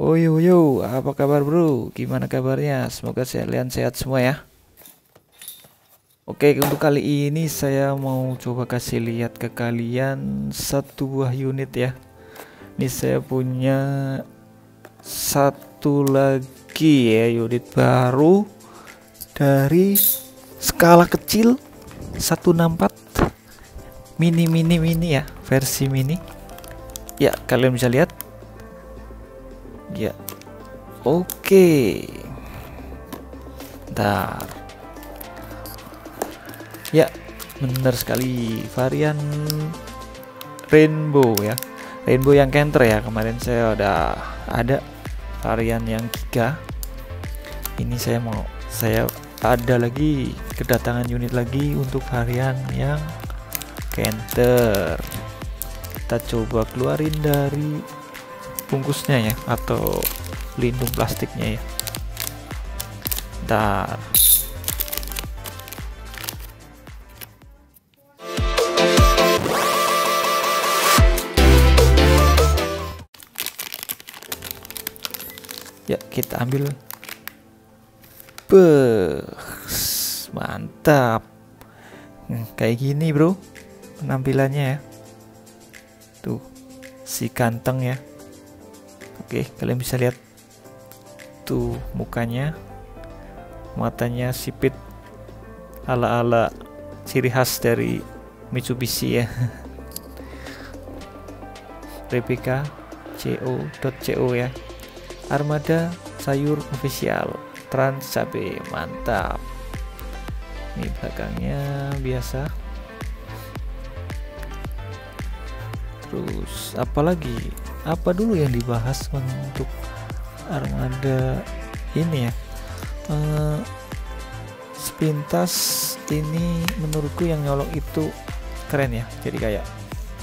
Yo yo yo, apa kabar bro? Gimana kabarnya? Semoga kalian sehat semua ya. Oke, untuk kali ini saya mau coba kasih lihat ke kalian satu buah unit ya. Ini saya punya satu lagi ya unit baru dari skala kecil 164 mini mini mini ya, versi mini. Ya, kalian bisa lihat Ya. Oke. Bentar. Ya, benar sekali varian rainbow ya. Rainbow yang counter ya. Kemarin saya udah ada varian yang giga. Ini saya mau saya ada lagi kedatangan unit lagi untuk varian yang counter. Kita coba keluarin dari bungkusnya ya atau lindung plastiknya ya. Ntar ya kita ambil. Beuh, mantap. Hmm, kayak gini bro penampilannya ya. Tuh si kanteng ya Oke, kalian bisa lihat tuh mukanya, matanya sipit ala-ala ciri khas dari Mitsubishi ya. Replika co.co ya. Armada sayur official Trans Cabe mantap. Ini belakangnya biasa. Terus apalagi? Apa dulu yang dibahas untuk armada ini ya? Uh, sepintas ini menurutku yang nyolok itu keren ya. Jadi kayak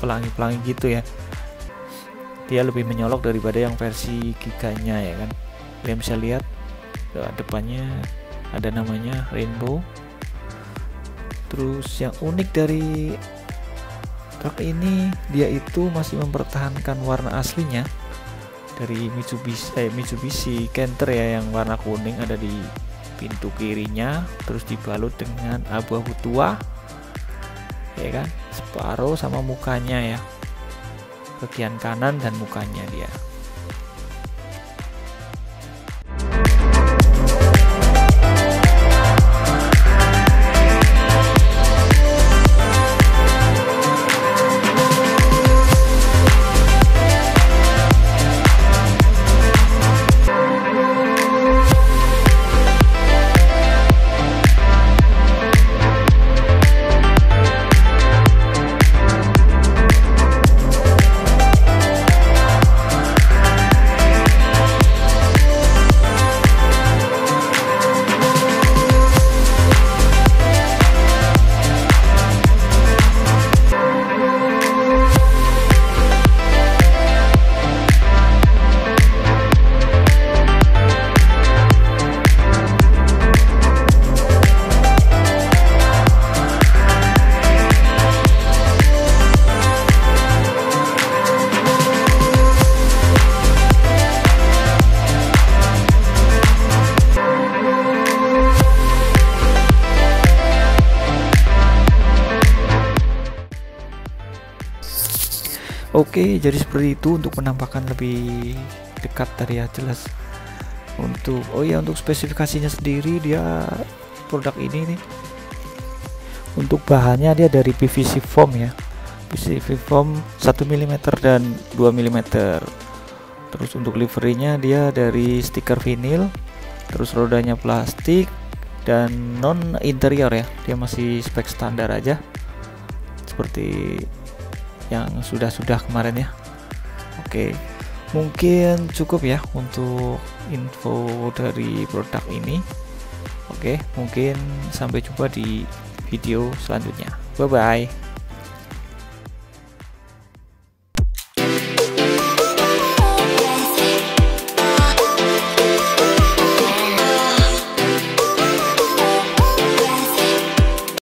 pelangi-pelangi gitu ya. Dia lebih menyolok daripada yang versi giganya ya kan. Kalian bisa lihat depannya ada namanya rainbow. Terus yang unik dari Truk ini dia itu masih mempertahankan warna aslinya dari Mitsubishi eh, Mitsubishi Canter ya yang warna kuning ada di pintu kirinya terus dibalut dengan abu-abu tua ya kan? Separuh sama mukanya ya. Bagian kanan dan mukanya dia Oke, jadi seperti itu untuk penampakan lebih dekat dari ya jelas. Untuk oh ya untuk spesifikasinya sendiri dia produk ini nih. Untuk bahannya dia dari PVC foam ya. PVC foam 1 mm dan 2 mm. Terus untuk liverynya dia dari stiker vinil. Terus rodanya plastik dan non interior ya. Dia masih spek standar aja. Seperti yang sudah-sudah kemarin ya. Oke mungkin cukup ya untuk info dari produk ini. Oke mungkin sampai jumpa di video selanjutnya. Bye bye